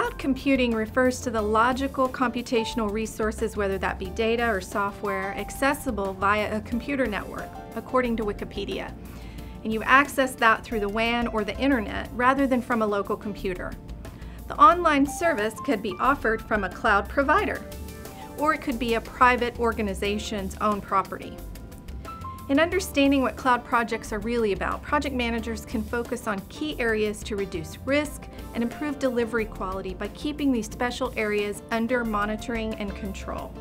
Cloud computing refers to the logical computational resources, whether that be data or software, accessible via a computer network, according to Wikipedia. And you access that through the WAN or the internet rather than from a local computer. The online service could be offered from a cloud provider, or it could be a private organization's own property. In understanding what cloud projects are really about, project managers can focus on key areas to reduce risk and improve delivery quality by keeping these special areas under monitoring and control.